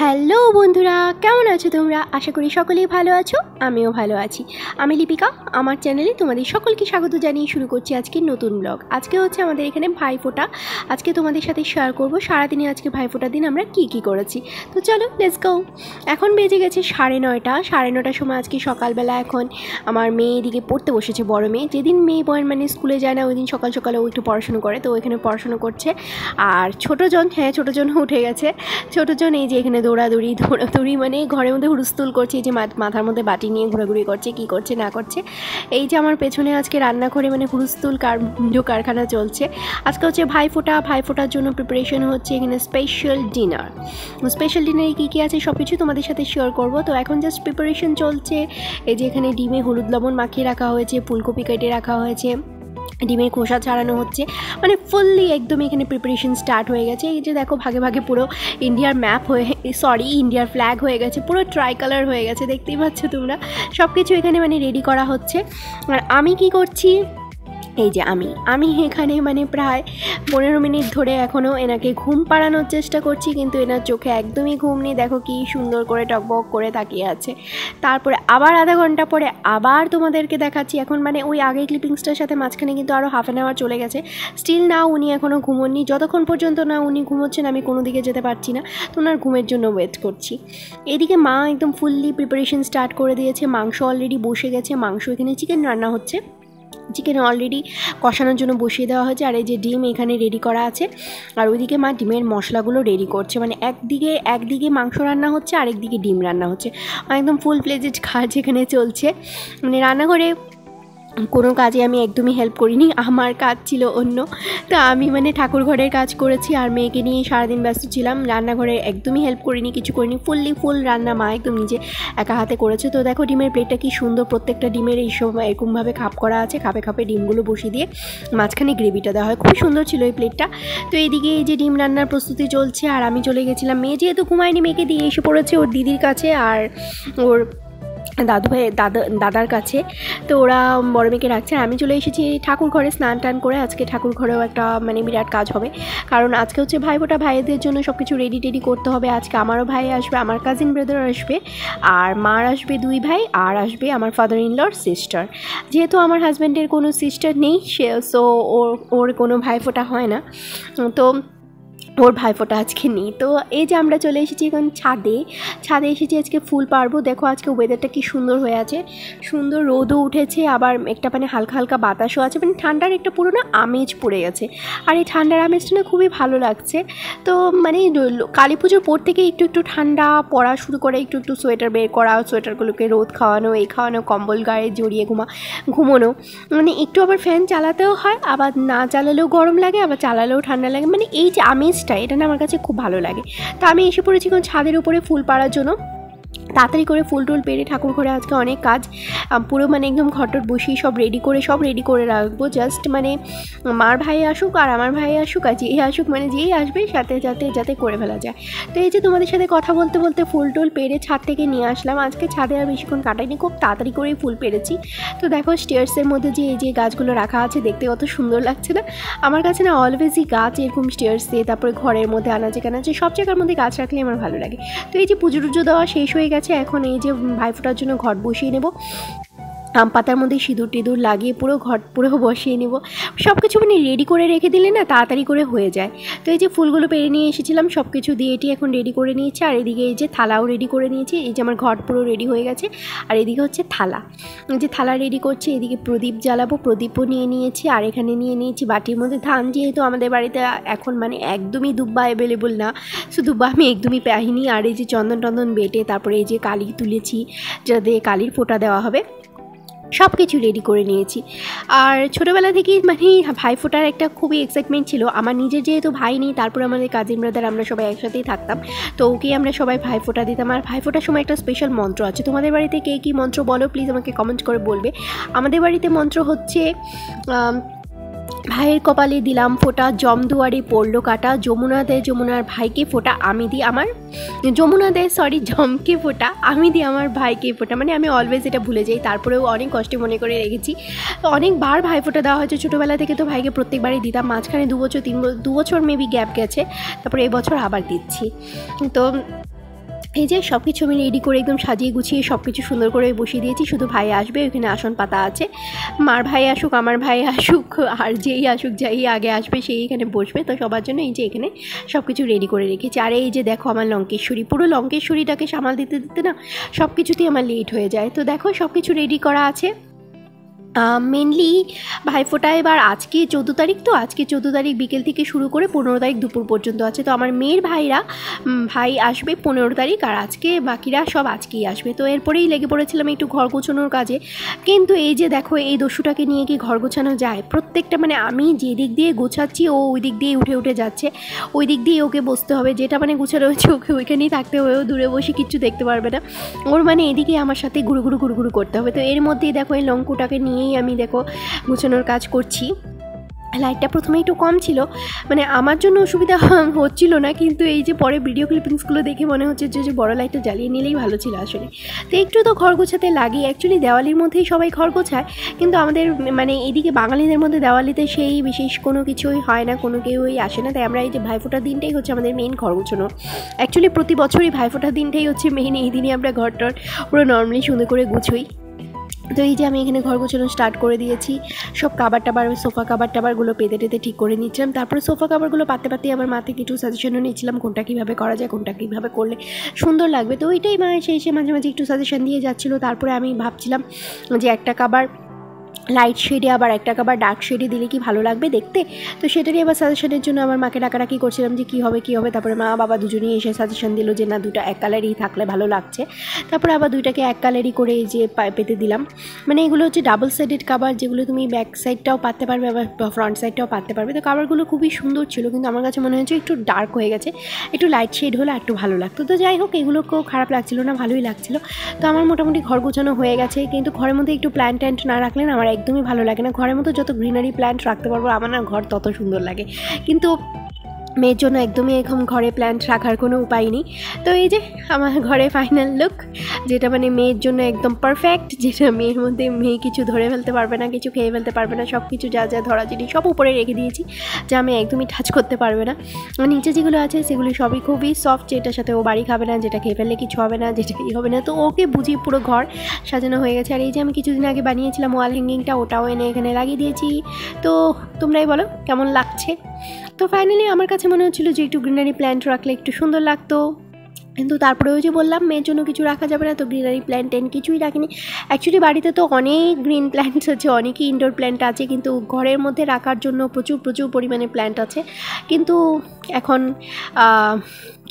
Hello বন্ধুরা, কেমন আছো তোমরা? আশা করি সকলেই ভালো আছো, আমিও ভালো আছি। আমি লিপিকা, আমার চ্যানেলে তোমাদের সকলকে স্বাগত জানিয়ে শুরু করছি আজকে নতুন ব্লগ। আজকে হচ্ছে আমাদের এখানে ভাইফোঁটা। আজকে তোমাদের সাথে শেয়ার করব সারাদিনে আজকে ভাইফোঁটার দিন আমরা কি কি করেছি। তো চলো লেটস গো এখন বেজে গেছে সাড়ে নয়টা। সাড়ে নটার সময় আজকে সকালবেলা এখন আমার মেয়ে এদিকে পড়তে বসেছে, বড় মেয়ে। যেদিন মেয়ে বয়ের মানে স্কুলে যায় না ওই দিন সকাল সকালে ও একটু পড়াশুনো করে, তো ওইখানে পড়াশুনো করছে। আর ছোটোজন হ্যাঁ ছোটোজন উঠে গেছে। ছোটোজন এই যে এখানে দৌড়াদৌড়ি দৌড়াদৌড়ি মানে ঘরের মধ্যে হুড়স্থুল করছে, এই যে মাথার মধ্যে বাটি নিয়ে ঘোরাঘুরি করছে, কি করছে, না করছে। এই যে আমার পেছনে আজকে রান্না করে মানে হুড়স্থুল কার কারখানা চলছে। আজকে হচ্ছে ভাইফোঁটা, ভাইফোঁটার জন্য প্রিপারেশন হচ্ছে এখানে স্পেশাল ডিনার স্পেশাল ডিনারে কী কী আছে সব কিছু তোমাদের সাথে শেয়ার করব। তো এখন জাস্ট প্রিপারেশন চলছে। এই যে এখানে ডিমে হলুদ লবণ মাখিয়ে রাখা হয়েছে, ফুলকপি কেটে রাখা হয়েছে। ডিমের খোসা ছাড়ানো হচ্ছে। মানে ফুললি একদম এখানে প্রিপারেশন স্টার্ট হয়ে গেছে। এই যে দেখো ভাগে ভাগে পুরো ইন্ডিয়ার ম্যাপ হয়ে সরি ইন্ডিয়ার ফ্ল্যাগ হয়ে গেছে, পুরো ট্রাই কালার হয়ে গেছে, দেখতেই পাচ্ছ তোমরা। সব কিছু এখানে মানে রেডি করা হচ্ছে। আর আমি কি করছি? এই যে আমি আমি এখানে মানে প্রায় পনেরো মিনিট ধরে এখনও এনাকে ঘুম পাড়ানোর চেষ্টা করছি, কিন্তু এনার চোখে একদমই ঘুম নেই। দেখো কি সুন্দর করে টকবক করে তাকিয়ে আছে। তারপরে আবার আধা ঘণ্টা পরে আবার তোমাদেরকে দেখাচ্ছি। এখন মানে ওই আগে ক্লিপিংসটার সাথে মাঝখানে কিন্তু আরও হাফ অ্যান আওয়ার চলে গেছে। স্টিল না উনি এখনও ঘুমোননি। যতক্ষণ পর্যন্ত না উনি ঘুমোচ্ছেন, আমি কোনো দিকে যেতে পারছি না। তো ওনার ঘুমের জন্য ওয়েট করছি। এদিকে মা একদম ফুললি প্রিপারেশন স্টার্ট করে দিয়েছে। মাংস অলরেডি বসে গেছে। মাংস এখানে চিকেন রান্না হচ্ছে। চিকেন অলরেডি কষানোর জন্য বসিয়ে দেওয়া হয়েছে, আর এই যে ডিম এখানে রেডি করা আছে। আর ওইদিকে মা ডিমের মশলাগুলো রেডি করছে মানে একদিকে একদিকে মাংস রান্না হচ্ছে, আরেকদিকে ডিম রান্না হচ্ছে। একদম ফুল প্লেজেড কাজ এখানে চলছে। মানে রান্নাঘরে কোনো কাজে আমি একদমই হেল্প করিনি, আমার কাজ ছিল অন্য। তো আমি মানে ঠাকুর ঘরের কাজ করেছি আর মেয়েকে নিয়ে সারাদিন ব্যস্ত ছিলাম, রান্নাঘরে একদমই হেল্প করিনি, কিছু করিনি, ফুললি ফুল রান্না মা একদম নিজে একা হাতে করেছে। তো দেখো ডিমের প্লেটটা কি সুন্দর, প্রত্যেকটা ডিমের এই সময় এরকমভাবে খাপ করা আছে, খাপে খাপে ডিমগুলো বসিয়ে দিয়ে মাঝখানে গ্রেভিটা দেওয়া হয়। খুব সুন্দর ছিল এই প্লেটটা তো এইদিকে এই যে ডিম রান্নার প্রস্তুতি চলছে আর আমি চলে গেছিলাম, মেয়ে যেহেতু ঘুমায়নি, মেয়েকে দিয়ে এসে পড়েছে ওর দিদির কাছে আর ওর দাদু ভাই, দাদা, দাদার কাছে। তো ওরা বড় মেয়েকে রাখছে আর আমি চলে এসেছি ঠাকুর ঘরে স্নান টান করে। আজকে ঠাকুর ঘরেও একটা মানে বিরাট কাজ হবে। কারণ আজকে হচ্ছে ভাই ফোটা ভাইদের জন্য সব কিছু রেডি টেডি করতে হবে। আজকে আমারও ভাই আসবে, আমার কাজিন ব্রাদার আসবে, আর মার আসবে দুই ভাই, আর আসবে আমার ফাদার ইন লর সিস্টার যেহেতু আমার হাজব্যান্ডের কোনো সিস্টার নেই, সে সো ওর ওর কোনো ভাই ফোটা হয় না। তো ওর ভাইফোঁটা আজকে নেই। তো এই যে আমরা চলে এসেছি এখন ছাদে। ছাদে এসেছি আজকে ফুল পারব। দেখো আজকে ওয়েদারটা কি সুন্দর হয়ে আছে। সুন্দর রোদও উঠেছে, আবার একটা মানে হালকা হালকা বাতাসও আছে। মানে ঠান্ডার একটা পুরোনো আমেজ পড়ে গেছে। আর এই ঠান্ডার আমেজটা না খুবই ভালো লাগছে। তো মানে কালী পুজোর পর থেকে একটু একটু ঠান্ডা পড়া শুরু করে, একটু একটু সোয়েটার বের করা সোয়েটারগুলোকে রোদ খাওয়ানো, এই খাওয়ানো, কম্বল গায়ে জড়িয়ে ঘুমা, ঘুমোনো। মানে একটু আবার ফ্যান চালাতেও হয়, আবার না চালালেও গরম লাগে, আবার চালালেও ঠান্ডা লাগে। মানে এই যে আমেজ জিনিসটা, এটা না আমার কাছে খুব ভালো লাগে। তা আমি এসে পড়েছি কোন ছাদের উপরে ফুল পাড়ার জন্য। তাড়াতাড়ি করে ফুল টুল পেরে ঠাকুর ঘরে আজকে অনেক কাজ। পুরো মানে একদম ঘটট বসিয়ে সব রেডি করে, সব রেডি করে রাখব। জাস্ট মানে মার ভাই আসুক আর আমার ভাই আসুক আর যেই আসুক মানে যেই আসবে সাথে যাতে যাতে করে ফেলা যায়। তো এই যে তোমাদের সাথে কথা বলতে বলতে ফুল টুল পেরে ছাদ থেকে নিয়ে আসলাম। আজকে ছাদে আর বেশিক্ষণ কাটাইনি, খুব তাড়াতাড়ি করেই ফুল পেরেছি। তো দেখো স্টেয়ার্সের মধ্যে যে, এই যে গাছগুলো রাখা আছে, দেখতে কত সুন্দর লাগছে না? আমার কাছে না অলওয়েজই গাছ এরকম স্টেয়ার্স দিয়ে, তারপরে ঘরের মধ্যে আনাচে কানাচে সব জায়গার মধ্যে গাছ রাখলে আমার ভালো লাগে। তো এই যে পুজো টুজো দেওয়া শেষ হয়ে গেছে। এখন এই যে ভাইফোঁটার জন্য ঘর বসিয়ে নেব। আম পাতার মধ্যে সিঁদুর টিঁদুর লাগিয়ে পুরো ঘট পুরো বসিয়ে নেব। সব কিছু মানে রেডি করে রেখে দিলে না তাড়াতাড়ি করে হয়ে যায়। তো এই যে ফুলগুলো পেরে নিয়ে এসেছিলাম সব কিছু দিয়ে এটি এখন রেডি করে নিয়েছি। আর এদিকে এই যে থালাও রেডি করে নিয়েছি। এই যে আমার ঘট পুরো রেডি হয়ে গেছে। আর এদিকে হচ্ছে থালা। এই যে থালা রেডি করছি, এদিকে প্রদীপ জ্বালাবো, প্রদীপও নিয়ে নিয়েছি। আর এখানে নিয়ে নিয়েছি বাটির মধ্যে ধান, যেহেতু আমাদের বাড়িতে এখন মানে একদমই দুব্বা অ্যাভেলেবল না। শুধু দুব্বা আমি একদমই পাইনি। আর এই যে চন্দন টন্দন বেটে তারপরে এই যে কালি তুলেছি, যাতে কালির ফোঁটা দেওয়া হবে। সব কিছু রেডি করে নিয়েছি। আর ছোটোবেলা থেকেই মানে ভাই ফোটার একটা খুবই এক্সাইটমেন্ট ছিল। আমার নিজের যেহেতু ভাই নেই, তারপর আমাদের কাজিন ব্রাদার আমরা সবাই একসাথেই থাকতাম। তো ওকেই আমরা সবাই ভাই ফোটা দিতাম। আর ভাই ফোটার সময় একটা স্পেশাল মন্ত্র আছে। তোমাদের বাড়িতে কে কী মন্ত্র বলো? প্লিজ আমাকে কমেন্ট করে বলবে। আমাদের বাড়িতে মন্ত্র হচ্ছে ভাইয়ের কপালে দিলাম ফোটা জমদুয়ারে পড়ল কাটা, যমুনা দেয় যমুনার ভাইকে ফোটা, আমি দিই আমার, যমুনা দেয় সরি জমকে ফোটা, আমি দিই আমার ভাইকে ফোটা মানে আমি অলওয়েজ এটা ভুলে যাই, তারপরেও অনেক কষ্টে মনে করে রেখেছি। অনেকবার ভাই ফোটা দেওয়া হয়েছে, ছোটোবেলা থেকে তো ভাইকে প্রত্যেকবারই দিতাম, মাঝখানে দু বছর, তিন দু বছর মেবি গ্যাপ গেছে, তারপরে এবছর আবার দিচ্ছি। তো এই যে সব কিছু আমি রেডি করে একদম সাজিয়ে গুছিয়ে সব কিছু সুন্দর করে বসিয়ে দিয়েছি, শুধু ভাই আসবে ওইখানে আসন পাতা আছে। মার ভাই আসুক, আমার ভাই আসুক, আর যেই আসুক, যাই আগে আসবে, সেই এখানে বসবে। তো সবার জন্য এই যে এখানে সব কিছু রেডি করে রেখেছি। আর এই যে দেখো আমার লঙ্কেশ্বরী, পুরো লঙ্কেশ্বরীটাকে সামাল দিতে দিতে না সব কিছুতেই আমার লেট হয়ে যায়। তো দেখো সব কিছু রেডি করা আছে। মেনলি ভাইফোঁটা এবার আজকে চোদ্দ তারিখ, তো আজকে চোদ্দ তারিখ বিকেল থেকে শুরু করে পনেরো তারিখ দুপুর পর্যন্ত আছে। তো আমার মেয়ের ভাইরা ভাই আসবে পনেরো তারিখ আর আজকে বাকিরা সব আজকেই আসবে। তো এরপরেই লেগে পড়েছিলাম একটু ঘর গোছানোর কাজে। কিন্তু এই যে দেখো, এই দস্যুটাকে নিয়ে কি ঘর গোছানো যায়? প্রত্যেকটা মানে আমি যে দিক দিয়ে গোছাচ্ছি, ও ওই দিক দিয়ে উঠে উঠে যাচ্ছে। ওই দিক দিয়ে ওকে বসতে হবে, যেটা মানে গোছানো হয়েছে ওকে ওইখানেই থাকতে হবে, ও দূরে বসে কিচ্ছু দেখতে পারবে না। ওর মানে এদিকে আমার সাথে গুরু গুরু গুরু গুরু করতে হবে। তো এর মধ্যেই দেখো এই লঙ্কুটাকে নিয়ে নিয়েই আমি দেখো গুছানোর কাজ করছি। লাইটটা প্রথমে একটু কম ছিল মানে আমার জন্য অসুবিধা হচ্ছিল না, কিন্তু এই যে পরে ভিডিও ক্লিপিংসগুলো দেখে মনে হচ্ছে যে বড় লাইটটা জ্বালিয়ে নিলেই ভালো ছিল আসলে। তো একটু তো ঘর গোছাতে লাগে অ্যাকচুয়ালি দেওয়ালির মধ্যেই সবাই ঘর গোছায়, কিন্তু আমাদের মানে এদিকে বাঙালিদের মধ্যে দেওয়ালিতে সেই বিশেষ কোনো কিছুই হয় না, কোনো কেউই আসে না, তাই আমরা এই যে ভাইফোঁটার দিনটাই হচ্ছে আমাদের মেন ঘর গোছানো। অ্যাকচুয়ালি প্রতি বছরই ভাইফোঁটার দিনটাই হচ্ছে মেন এই দিনই আমরা ঘরটর পুরো নর্মালি সুন্দর করে গুছোই। তো এই যে আমি এখানে ঘর গোছানো স্টার্ট করে দিয়েছি। সব কাবার টাবার সোফা কাবার টাবারগুলো পেতে টেতে ঠিক করে নিচ্ছিলাম। তারপরে সোফা কাবারগুলো পাতে পাতে আমার মা থেকে একটু সাজেশনও নিয়েছিলাম কোনটা কীভাবে করা যায়, কোনটা কীভাবে করলে সুন্দর লাগবে। তো ওইটাই মা এসে এসে মাঝে মাঝে একটু সাজেশন দিয়ে যাচ্ছিল। তারপরে আমি ভাবছিলাম যে একটা কাবার লাইট শেডে আবার একটা আবার ডার্ক শেডে দিলে কি ভালো লাগবে দেখতে? তো সেটারই আবার সাজেশনের জন্য আমার মাকে ডাকাডাকি করছিলাম যে কী হবে কী হবে? তারপরে মা বাবা দুজনেই এসে সাজেশন দিল যে, না দুটো এক কালারই থাকলে ভালো লাগছে। তারপরে আবার দুইটাকে এক কালারই করে এই যে পেতে দিলাম। মানে এগুলো হচ্ছে ডাবল সাইডেড কাবার যেগুলো তুমি ব্যাক সাইডটাও পাততে পারবে আবার ফ্রন্ট সাইডটাও পাততে পারবে। তো কাবারগুলো খুবই সুন্দর ছিল, কিন্তু আমার কাছে মনে হয়েছে একটু ডার্ক হয়ে গেছে। একটু লাইট শেড হলে একটু ভালো লাগতো। তো যাই হোক, এগুলোকেও খারাপ লাগছিল না, ভালোই লাগছিল। তো আমার মোটামুটি ঘর গোছানো হয়ে গেছে। কিন্তু ঘরের মধ্যে একটু প্ল্যান্ট ট্যান্ট না রাখলে না আমার একদমই ভালো লাগে না। ঘরের মতো যত গ্রিনারি প্ল্যান্ট রাখতে পারব, আমার না ঘর তত সুন্দর লাগে। কিন্তু মেয়ের জন্য একদমই এখন ঘরে প্ল্যান্ট রাখার কোনো উপায় নেই। তো এই যে আমার ঘরে ফাইনাল লুক যেটা মানে মেয়ের জন্য একদম পারফেক্ট যেটা মেয়ের মধ্যে মেয়ে কিছু ধরে ফেলতে পারবে না, কিছু খেয়ে ফেলতে পারবে না সব কিছু যা যা ধরা জিনিস সব উপরে রেখে দিয়েছি, যা আমি একদমই টাচ করতে পারবে না। নিচে যেগুলো আছে সেগুলি সবই খুবই সফট যেটার সাথে ও বাড়ি খাবে না, যেটা খেয়ে ফেললে কিছু হবে না, যেটা ই হবে না। তো ওকে বুঝিয়ে পুরো ঘর সাজানো হয়ে গেছে। আর এই যে আমি কিছুদিন আগে বানিয়েছিলাম ওয়াল হ্যাঙ্গিংটা ওটাও এনে এখানে লাগিয়ে দিয়েছি। তো তোমরাই বলো, কেমন লাগছে? তো ফাইনালি আমার কাছে মনে হচ্ছিল যে একটু গ্রিনারি প্ল্যান্ট রাখলে একটু সুন্দর লাগতো। কিন্তু তারপরে ওই যে বললাম, মেয়ের জন্য কিছু রাখা যাবে না, তো গ্রিনারি প্ল্যান্ট টেন কিছুই রাখিনি। অ্যাকচুয়ালি বাড়িতে তো অনেক গ্রিন প্ল্যান্টস আছে, অনেকই ইনডোর প্ল্যান্ট আছে, কিন্তু ঘরের মধ্যে রাখার জন্য প্রচুর প্রচুর পরিমাণে প্ল্যান্ট আছে। কিন্তু এখন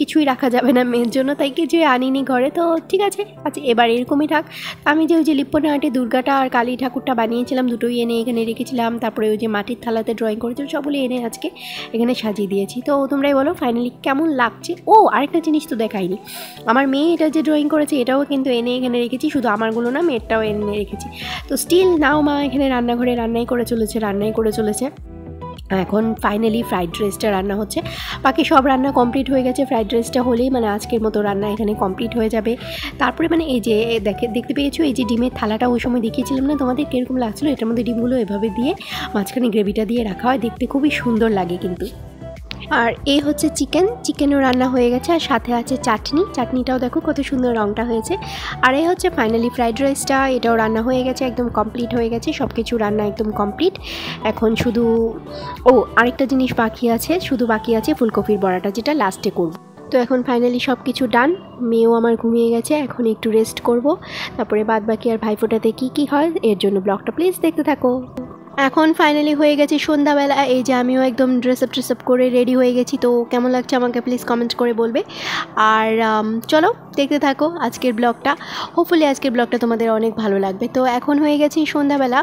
কিছুই রাখা যাবে না মেয়ের জন্য। তাই কি কিছুই আনিনি ঘরে? তো ঠিক আছে আচ্ছা এবার এরকমই থাক। আমি যে ওই যে লিপ্পনে আটে দুর্গাটা আর কালী ঠাকুরটা বানিয়েছিলাম, দুটোই এনে এখানে রেখেছিলাম। তারপরে ওই যে মাটির থালাতে ড্রয়িং করেছিল সবগুলো এনে আজকে এখানে সাজিয়ে দিয়েছি। তো তোমরাই বলো ফাইনালি কেমন লাগছে? ও, আরেকটা জিনিস তো দেখাইনি। আমার মেয়ে এটা যে ড্রয়িং করেছে, এটাও কিন্তু এনে এখানে রেখেছি, শুধু আমারগুলো না, মেয়েরটাও এনে রেখেছি। তো স্টিল নাও মা এখানে রান্নাঘরে রান্নাই করে চলেছে, রান্নাই করে চলেছে। এখন ফাইনালি ফ্রাইড রাইসটা রান্না হচ্ছে। বাকি সব রান্না কমপ্লিট হয়ে গেছে। ফ্রাইড রাইসটা হলেই মানে আজকের মতো রান্না এখানে কমপ্লিট হয়ে যাবে। তারপরে মানে এই যে দেখে, দেখতে পেয়েছ এই যে ডিমের থালাটা ওই সময় দেখিয়েছিলাম না তোমাদের কীরকম লাগছিল? এটার মধ্যে ডিমগুলো এভাবে দিয়ে মাঝখানে গ্রেভিটা দিয়ে রাখা হয়। দেখতে খুবই সুন্দর লাগে কিন্তু। আর এই হচ্ছে চিকেন। চিকেনও রান্না হয়ে গেছে আর সাথে আছে চাটনি। চাটনিটাও দেখো কত সুন্দর রঙটা হয়েছে। আর এই হচ্ছে ফাইনালি ফ্রাইড রাইসটা এটাও রান্না হয়ে গেছে, একদম কমপ্লিট হয়ে গেছে। সব কিছু রান্না একদম কমপ্লিট এখন শুধু, ও, আরেকটা জিনিস বাকি আছে, শুধু বাকি আছে ফুলকপির বড়াটা, যেটা লাস্টে করব। তো এখন ফাইনালি সব কিছু ডান মেয়েও আমার ঘুমিয়ে গেছে, এখন একটু রেস্ট করব। তারপরে বাদ বাকি আর ভাইফোঁটাতে কী কী হয়, এর জন্য ব্লগটা প্লিজ দেখতে থাকো। এখন ফাইনালি হয়ে গেছে সন্ধ্যাবেলা। এই যে আমিও একদম ড্রেস আপ ট্রেস আপ করে রেডি হয়ে গেছি। তো কেমন লাগছে আমাকে প্লিজ কমেন্ট করে বলবে। আর চলো, দেখতে থাকো আজকের ব্লগটা হোপফুলি আজকের ব্লগটা তোমাদের অনেক ভালো লাগবে। তো এখন হয়ে গেছি সন্ধ্যাবেলা।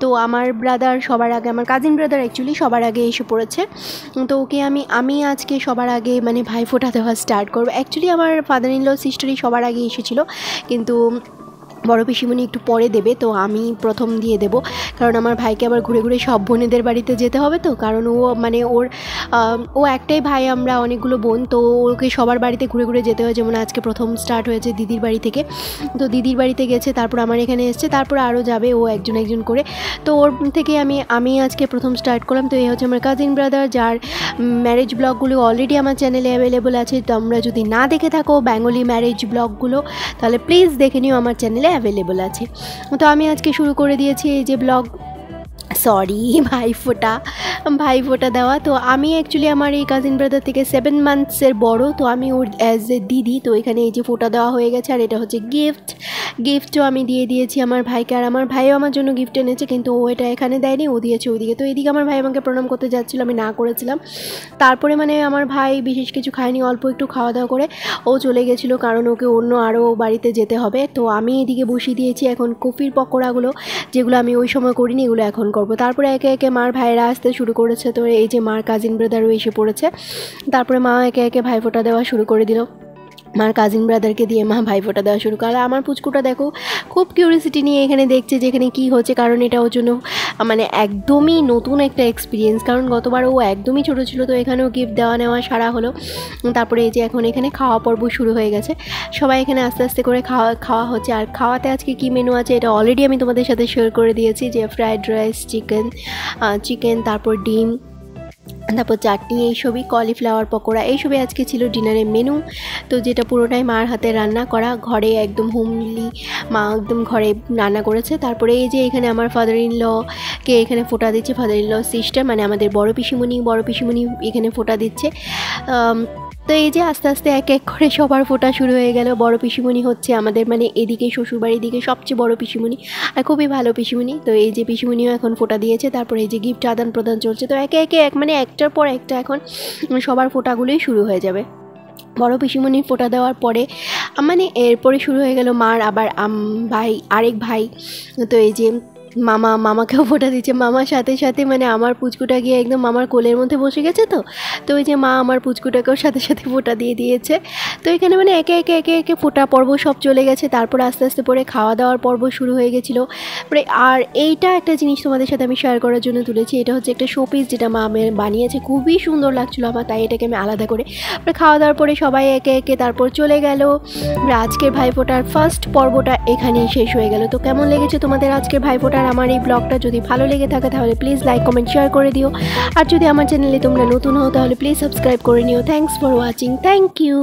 তো আমার ব্রাদার সবার আগে, আমার কাজিন ব্রাদার অ্যাকচুয়ালি সবার আগে এসে পড়েছে। তো ওকে আমি আমি আজকে সবার আগে মানে ভাই ফোটা দেওয়া স্টার্ট করব। অ্যাকচুয়ালি আমার ফাদার ইন ল সিস্টারই সবার আগে এসেছিল। কিন্তু বড় পিসিমণি একটু পরে দেবে, তো আমি প্রথম দিয়ে দেবো। কারণ আমার ভাইকে আবার ঘুরে ঘুরে সব বোনেদের বাড়িতে যেতে হবে তো, কারণ ও মানে ওর ও একটাই ভাই, আমরা অনেকগুলো বোন, তো ওকে সবার বাড়িতে ঘুরে ঘুরে যেতে হয়। যেমন আজকে প্রথম স্টার্ট হয়েছে দিদির বাড়ি থেকে। তো দিদির বাড়িতে গেছে, তারপর আমার এখানে এসছে, তারপর আরও যাবে ও একজন একজন করে। তো ওর থেকে আমি আমি আজকে প্রথম স্টার্ট করলাম। তো এই হচ্ছে আমার কাজিন ব্রাদার যার ম্যারেজ ব্লগগুলো অলরেডি আমার চ্যানেলে অ্যাভেলেবল আছে। তোমরা যদি না দেখে থাকো বেঙ্গলি ম্যারেজ ব্লগগুলো তাহলে প্লিজ দেখে নিও আমার চ্যানেলে অ্যাভেলেবল আছে। তো আমি আজকে শুরু করে দিয়েছি এই যে ব্লগ সরি ভাইফোঁটা ভাইফোঁটা দেওয়া। তো আমি অ্যাকচুয়ালি আমার এই কাজিন ব্রাদার থেকে সেভেন মান্থসের বড়, তো আমি ওর অ্যাজ এ দিদি। তো এখানে এই যে ফোঁটা দেওয়া হয়ে গেছে, আর এটা হচ্ছে গিফট গিফটও আমি দিয়ে দিয়েছি আমার ভাইকে, আর আমার ভাইও আমার জন্য গিফট এনেছে, কিন্তু ও এটা এখানে দেয়নি, ও দিয়েছে ওইদিকে তো এদিকে আমার ভাই আমাকে প্রণাম করতে যাচ্ছিল, আমি না করেছিলাম। তারপরে মানে আমার ভাই বিশেষ কিছু খায়নি, অল্প একটু খাওয়া দাওয়া করে ও চলে গেছিল, কারণ ওকে অন্য আরও বাড়িতে যেতে হবে। তো আমি এদিকে বসিয়ে দিয়েছি এখন কফির পকোড়াগুলো, যেগুলো আমি ওই সময় করিনি, এগুলো এখন করব। তারপরে একে একে মার ভাইরা আসতে শুরু করেছে। তো এই যে মার কাজিন ব্রাদারও এসে পড়েছে। তারপরে মা একে একে ভাইফোঁটা দেওয়া শুরু করে দিল। মার কাজিন ব্রাদারকে দিয়ে মা ভাইফোঁটা দেওয়া শুরু করে। আমার পুচকুটা দেখো, খুব কিউরিয়াসিটি নিয়ে এখানে দেখছে যে এখানে কী হচ্ছে, কারণ এটা ওর জন্য মানে একদমই নতুন একটা এক্সপিরিয়েন্স কারণ গতবার ও একদমই ছোটো ছিল, তো এখানেও গিফট দেওয়া নেওয়া সারা হলো। তারপরে এই যে এখন এখানে খাওয়া পর্ব শুরু হয়ে গেছে। সবাই এখানে আস্তে আস্তে করে খাওয়া খাওয়া হচ্ছে। আর খাওয়াতে আজকে কী মেনু আছে, এটা অলরেডি আমি তোমাদের সাথে শেয়ার করে দিয়েছি, যে ফ্রায়েড রাইস চিকেন চিকেন তারপর ডিম তারপর চাটনি এইসবই কলিফ্লাওয়ার পকোড়া এইসবই আজকে ছিল ডিনারের মেনু তো যেটা পুরোটাই মার হাতে রান্না করা, ঘরে একদম হোমলি মা একদম ঘরে রান্না করেছে। তারপরে এই যে এখানে আমার ফাদার ইন কে এখানে ফোটা দিচ্ছে ফাদার ইন ল সিস্টার মানে আমাদের বড় পিসিমণি বড় পিসিমণি এখানে ফোটা দিচ্ছে। তো এই যে আস্তে আস্তে এক এক করে সবার ফোটা শুরু হয়ে গেল। বড় পিসিমণি হচ্ছে আমাদের মানে এদিকে শ্বশুরবাড়ির দিকে সবচেয়ে বড় পিসিমণি আর খুবই ভালো পিসিমণি। তো এই যে পিসিমণিও এখন ফোটা দিয়েছে, তারপরে এই যে গিফট আদান প্রদান চলছে। তো একে একে এক মানে একটার পর একটা এখন সবার ফোটাগুলোই শুরু হয়ে যাবে। বড় পিসিমণির ফোঁটা দেওয়ার পরে মানে এরপরে শুরু হয়ে গেল মার, আবার ভাই, আরেক ভাই। তো এই যে মামা, মামাকেও ফোঁটা দিচ্ছে। মামার সাথে সাথে মানে আমার পুচকুটা গিয়ে একদম মামার কোলের মধ্যে বসে গেছে তো। তো ওই যে মা আমার পুচকুটাকেও সাথে সাথে ফোঁটা দিয়ে দিয়েছে। তো এখানে মানে একে একে একে একে ফোঁটা পর্ব সব চলে গেছে। তারপর আস্তে আস্তে পরে খাওয়া দাওয়ার পর্ব শুরু হয়ে গেছিল। পরে আর এইটা একটা জিনিস তোমাদের সাথে আমি শেয়ার করার জন্য তুলেছি। এটা হচ্ছে একটা শোপিস যেটা মা আমার বানিয়েছে। খুবই সুন্দর লাগছিল আমার, তাই এটাকে আমি আলাদা করে তারপরে খাওয়া দাওয়ার পরে সবাই একে একে তারপর চলে গেল। আজকের ভাইফোঁটার ফার্স্ট পর্বটা এখানেই শেষ হয়ে গেল। তো কেমন লেগেছে তোমাদের আজকের ভাইফোঁটার আমার এই ব্লগটা যদি ভালো লেগে থাকে, তাহলে প্লিজ লাইক কমেন্ট শেয়ার করে দিও। আর যদি আমার চ্যানেলে তোমরা নতুন হও, তাহলে প্লিজ সাবস্ক্রাইব করে নিও। Thanks for watching thank you